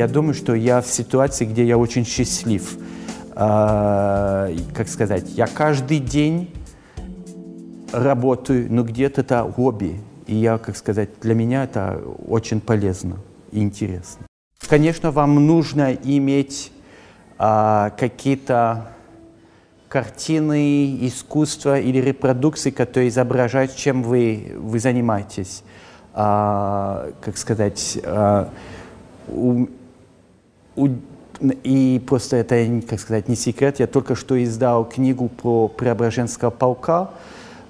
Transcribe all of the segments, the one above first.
я думаю, что я в ситуации, где я очень счастлив. Э, как сказать, я каждый день работаю, но где-то это хобби. И я, как сказать, для меня это очень полезно и интересно. Конечно, вам нужно иметь а, какие-то картины, искусства или репродукции, которые изображают, чем вы, вы занимаетесь. А, как сказать, а, у, и просто это, как сказать, не секрет. Я только что издал книгу про Преображенского полка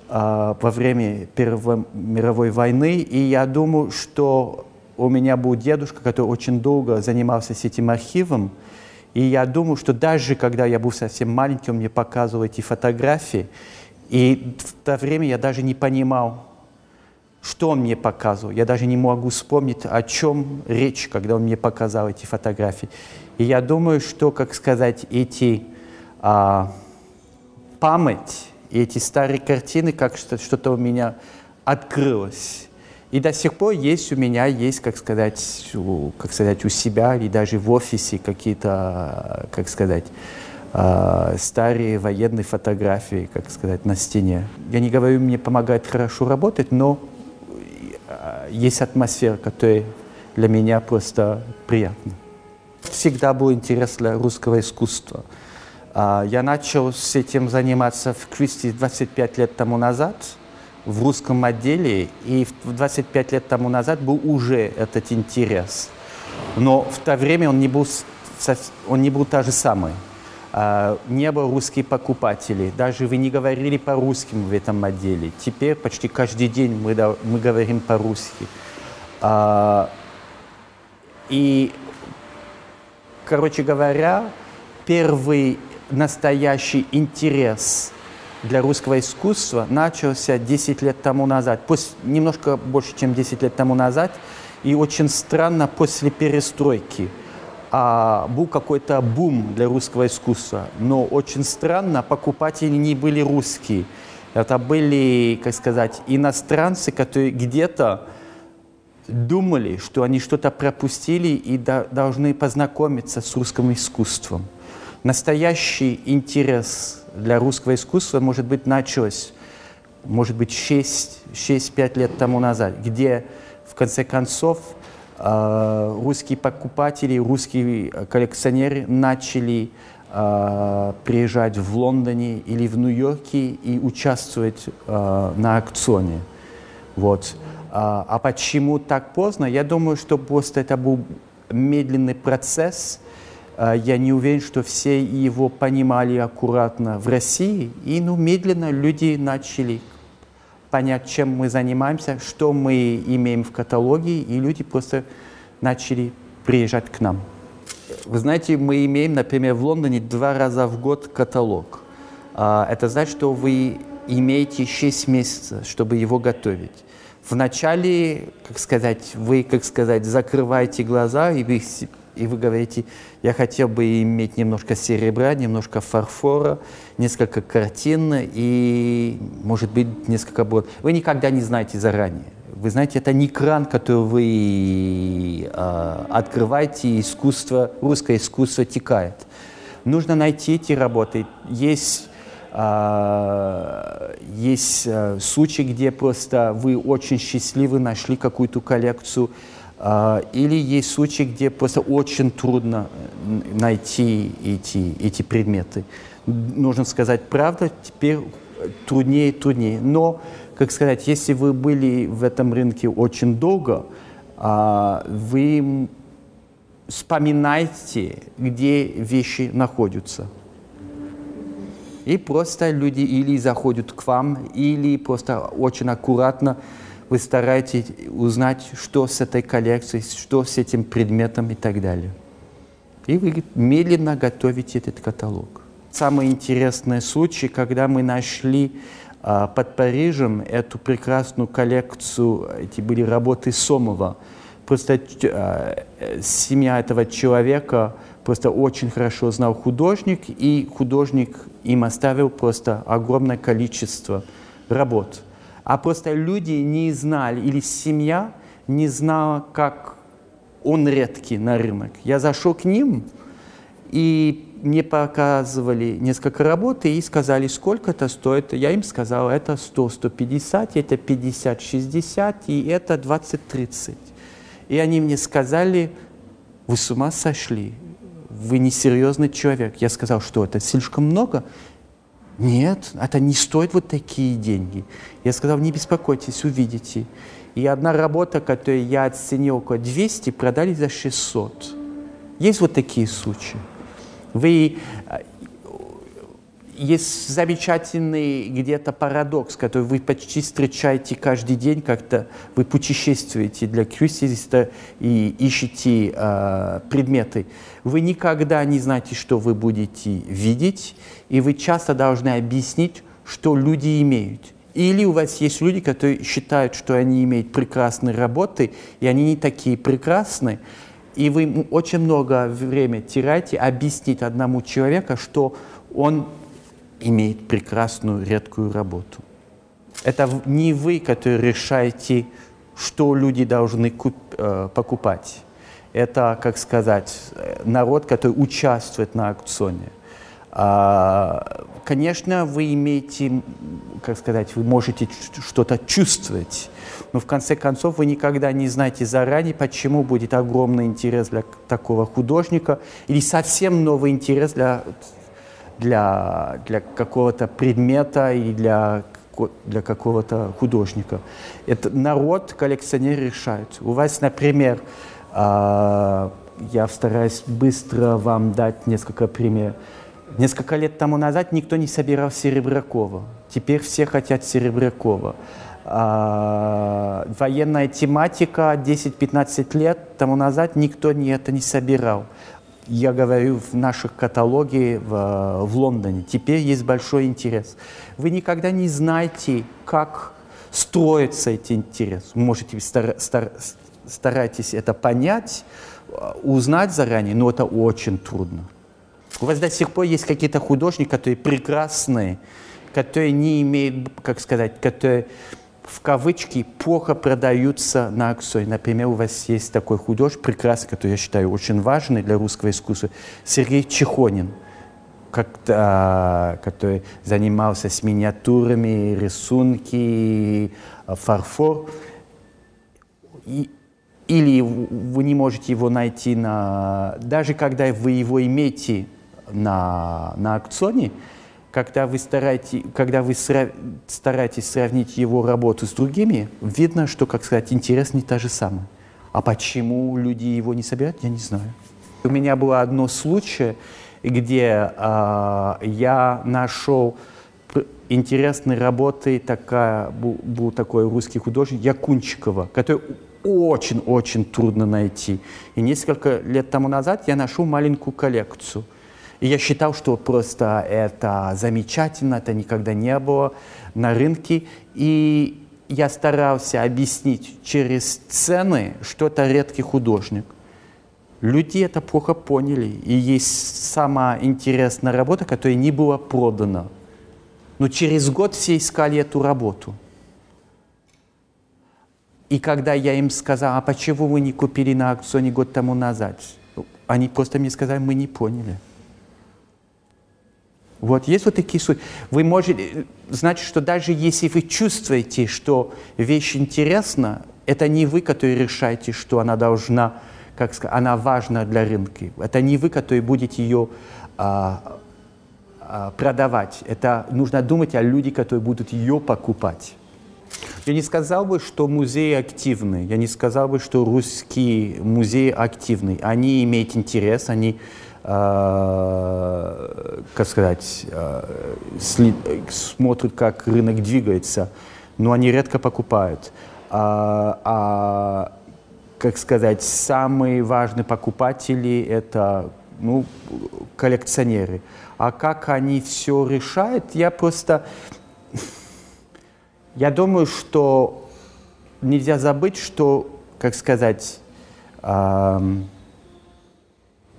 а, во время Первой мировой войны, и я думаю, что у меня был дедушка, который очень долго занимался с этим архивом, и я думаю, что даже когда я был совсем маленький, он мне показывал эти фотографии, и в то время я даже не понимал, что он мне показывал. Я даже не могу вспомнить, о чем речь, когда он мне показал эти фотографии. И я думаю, что, как сказать, эти а, память, эти старые картины, как что-то у меня открылось. И до сих пор есть у меня, есть, как сказать, у, как сказать, у себя или даже в офисе какие-то, как сказать, э, старые военные фотографии, как сказать, на стене. Я не говорю, мне помогает хорошо работать, но есть атмосфера, которая для меня просто приятна. Всегда был интерес для русского искусства. Э, я начал с этим заниматься в Кристи 25 лет тому назад – в русском отделе, и 25 лет тому назад был уже этот интерес. Но в то время он не был, он не был та же самый. Uh, не было русских покупателей. Даже вы не говорили по-русски в этом отделе. Теперь почти каждый день мы, мы говорим по-русски. Uh, и, короче говоря, первый настоящий интерес – для русского искусства начался 10 лет тому назад, после, немножко больше, чем 10 лет тому назад, и очень странно после перестройки. А, был какой-то бум для русского искусства, но очень странно, покупатели не были русские. Это были, как сказать, иностранцы, которые где-то думали, что они что-то пропустили и до, должны познакомиться с русским искусством. Настоящий интерес для русского искусства, может быть, началось, может быть, 6-5 лет тому назад, где, в конце концов, русские покупатели, русские коллекционеры начали э, приезжать в Лондоне или в Нью-Йорке и участвовать э, на аукционе. Вот. А почему так поздно? Я думаю, что просто это был медленный процесс – а, я не уверен, что все его понимали аккуратно в России. И ну, медленно люди начали понять, чем мы занимаемся, что мы имеем в каталоге, и люди просто начали приезжать к нам. Вы знаете, мы имеем, например, в Лондоне два раза в год каталог. А, это значит, что вы имеете 6 месяцев, чтобы его готовить. Вначале, как сказать, вы, как сказать, закрываете глаза, и вы и вы говорите, я хотел бы иметь немножко серебра, немножко фарфора, несколько картин и, может быть, несколько брод. Вы никогда не знаете заранее. Вы знаете, это не кран, который вы э, открываете, искусство, русское искусство текает. Нужно найти эти работы. Есть Uh, есть uh, случаи, где просто вы очень счастливы, нашли какую-то коллекцию, а, или есть случаи, где просто очень трудно э, найти эти, эти предметы. Нужно сказать правду, теперь труднее и труднее. Но, как сказать, если вы были в этом рынке очень долго, а, вы вспоминаете, где вещи находятся. И просто люди или заходят к вам, или просто очень аккуратно вы стараетесь узнать, что с этой коллекцией, что с этим предметом и так далее. И вы медленно готовите этот каталог. Самый интересный случай, когда мы нашли а, под Парижем эту прекрасную коллекцию, эти были работы Сомова. Просто а, семья этого человека просто очень хорошо знал художник, и художник им оставил просто огромное количество работ а просто люди не знали, или семья не знала, как он редкий на рынок. Я зашел к ним, и мне показывали несколько работ и сказали, сколько это стоит. Я им сказал, это 100-150, это 50-60 и это 20-30. И они мне сказали, вы с ума сошли, вы несерьезный человек. Я сказал, что это слишком много? Нет, это не стоит вот такие деньги. Я сказал, не беспокойтесь, увидите. И одна работа, которую я оценил около 200, продали за 600. Есть вот такие случаи. Вы есть замечательный где-то парадокс, который вы почти встречаете каждый день, как-то вы путешествуете для крестиста и ищете э, предметы. Вы никогда не знаете, что вы будете видеть, и вы часто должны объяснить, что люди имеют. Или у вас есть люди, которые считают, что они имеют прекрасные работы, и они не такие прекрасные, и вы очень много времени теряете объяснить одному человеку, что он имеет прекрасную редкую работу. Это не вы, которые решаете, что люди должны куп, э, покупать. Это, как сказать, народ, который участвует на аукционе. А, конечно, вы имеете, как сказать, вы можете что-то чувствовать, но в конце концов вы никогда не знаете заранее, почему будет огромный интерес для такого художника или совсем новый интерес для, для, для какого-то предмета или для, для какого-то художника. Это народ, коллекционер решает. У вас, например, э, я стараюсь быстро вам дать несколько примеров. Несколько лет тому назад никто не собирал Серебрякова. Теперь все хотят Серебрякова. А, военная тематика 10-15 лет тому назад никто не, это не собирал. Я говорю в наших каталоге в, в Лондоне. Теперь есть большой интерес. Вы никогда не знаете, как строится этот интерес. Можете стар, стар, старайтесь это понять, узнать заранее, но это очень трудно. У вас до сих пор есть какие-то художники, которые прекрасные, которые не имеют, как сказать, которые в кавычки плохо продаются на аукционе. Например, у вас есть такой художник прекрасный, который я считаю очень важный для русского искусства, Сергей Чехонин, который занимался с миниатюрами, рисунки, фарфор. И, или вы не можете его найти на... Даже когда вы его имеете на, на аукционе, когда вы, стараетесь, когда вы стараетесь сравнить его работу с другими, видно, что, как сказать, интерес не та же самая. А почему люди его не собирают, я не знаю. У меня было одно случай, где э, я нашел интересной работы, такая, был, был такой русский художник Якунчикова, который очень-очень трудно найти. И несколько лет тому назад я нашел маленькую коллекцию – и я считал, что просто это замечательно, это никогда не было на рынке. И я старался объяснить через цены, что это редкий художник. Люди это плохо поняли. И есть самая интересная работа, которая не была продана. Но через год все искали эту работу. И когда я им сказал, а почему вы не купили на аукционе год тому назад? Они просто мне сказали, мы не поняли. Вот есть вот такие случаи. Вы можете, значит, что даже если вы чувствуете, что вещь интересна, это не вы, который решаете, что она должна, как сказать, она важна для рынка. Это не вы, который будете ее а, а, продавать. Это нужно думать о людях, которые будут ее покупать. Я не сказал бы, что музеи активны. Я не сказал бы, что русские музеи активны. Они имеют интерес, они как сказать, э, смотрят, как рынок двигается, но они редко покупают. А, а как сказать, самые важные покупатели – это ну, коллекционеры. А как они все решают, я просто... Я думаю, что нельзя забыть, что, как сказать,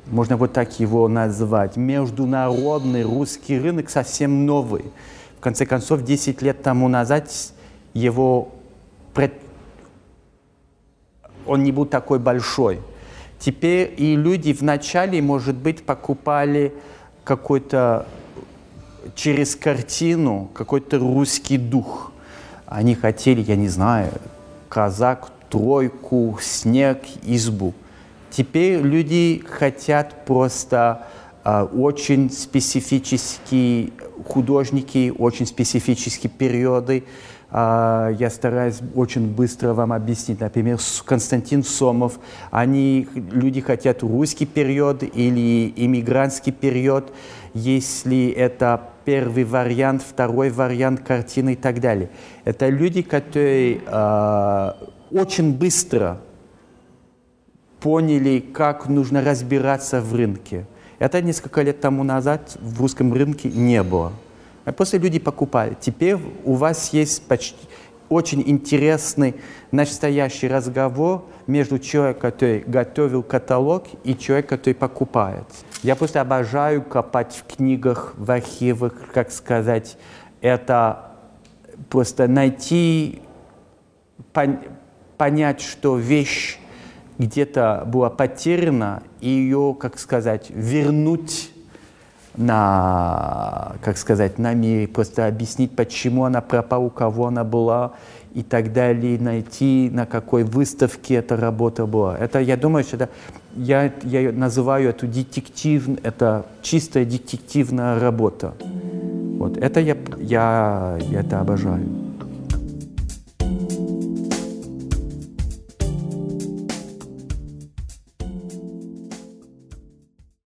можно вот так его назвать, международный русский рынок совсем новый. В конце концов, 10 лет тому назад его пред... он не был такой большой. Теперь и люди вначале, может быть, покупали какой-то через картину какой-то русский дух. Они хотели, я не знаю, казак, тройку, снег, избу. Теперь люди хотят просто э, очень специфические художники, очень специфические периоды. Э, я стараюсь очень быстро вам объяснить. Например, Константин Сомов. Они, люди хотят русский период или иммигрантский период, если это первый вариант, второй вариант картины и так далее. Это люди, которые э, очень быстро поняли, как нужно разбираться в рынке. Это несколько лет тому назад в русском рынке не было. А после люди покупали. Теперь у вас есть почти очень интересный настоящий разговор между человеком, который готовил каталог, и человеком, который покупает. Я просто обожаю копать в книгах, в архивах, как сказать, это просто найти, понять, что вещь где-то была потеряна, и ее, как сказать, вернуть на, как сказать, на мире, просто объяснить, почему она пропала, у кого она была и так далее, найти, на какой выставке эта работа была. Это, я думаю, что это, я, я называю эту детектив, это чистая детективная работа. Вот, это я, я, я это обожаю.